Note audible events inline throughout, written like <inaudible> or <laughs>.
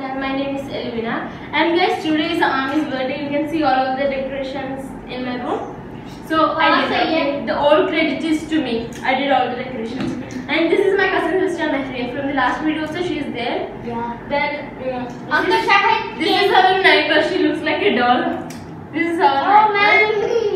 channel. My name is Elvina. And guys, today is Ami's birthday. You can see all of the decorations in my room. So I did okay. The all credit is to me. I did all the decorations. And this is my cousin sister Mehri. From the last video also she is there. Yeah. Then uh, Uncle this, is, Shahid. this is our neighbor. She looks like a doll. This is our Oh neighbor. man.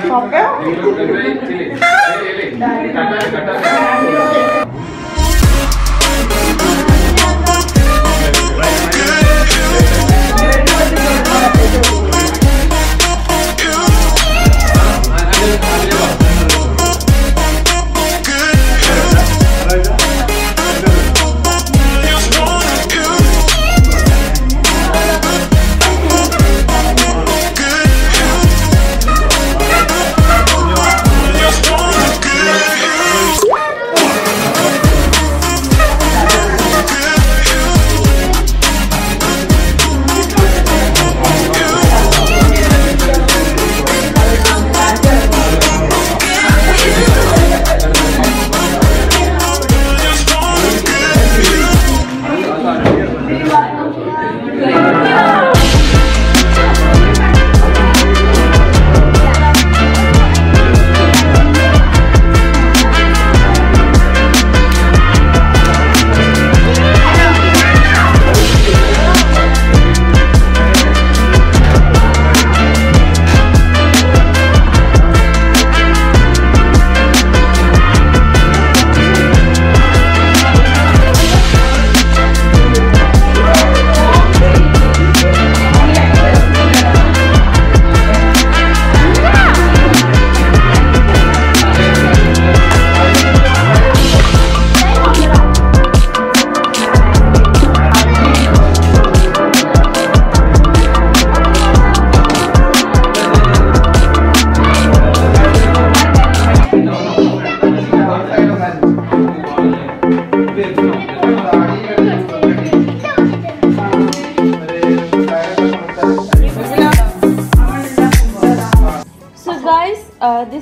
Shop पे <laughs>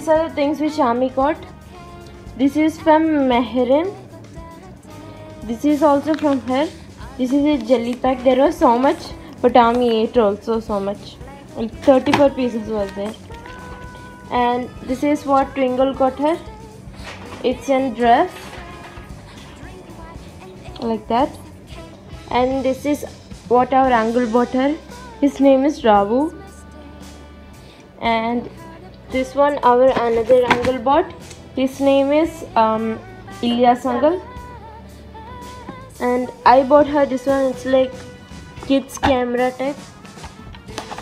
these are the things which Ami got. This is from Meherin. This is also from her. This is a jelly pack. There was so much, but Ami ate also so much. Like 34 pieces was there. And this is what Twinkle got her. It's in dress. Like that. And this is what our uncle bought her. His name is Ravu and this one our another uncle bought his name is um, Ilyas uncle and I bought her this one. It's like kids camera type.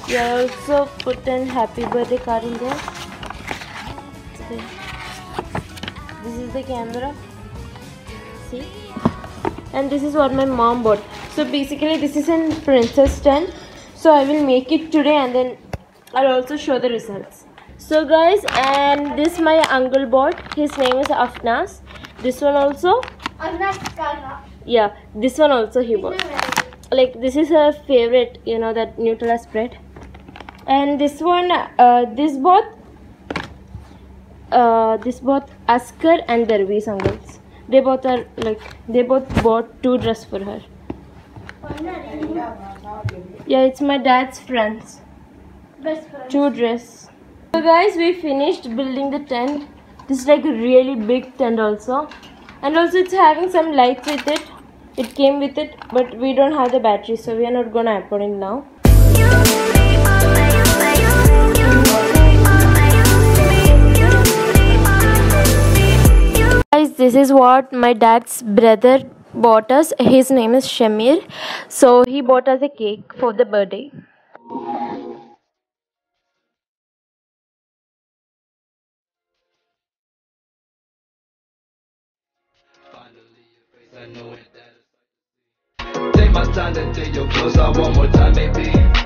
We also put an happy birthday card in there. See. this is the camera. See? And this is what my mom bought. So basically this is in princess 10 so I will make it today and then I'll also show the results. So guys, and this my uncle bought. His name is Afnas. This one also, yeah, this one also he bought. Like this is her favorite, you know that Nutella spread. And this one, uh, this both, uh, this both Askar and Darvi's uncles. They both are like they both bought two dress for her. Yeah, it's my dad's friends. Best friend. two dress so guys we finished building the tent this is like a really big tent also and also it's having some lights with it it came with it but we don't have the battery so we are not gonna put it now guys this is what my dad's brother bought us. His name is Shamir. So he bought us a cake for the birthday. Take my time to take your clothes off one more time, maybe.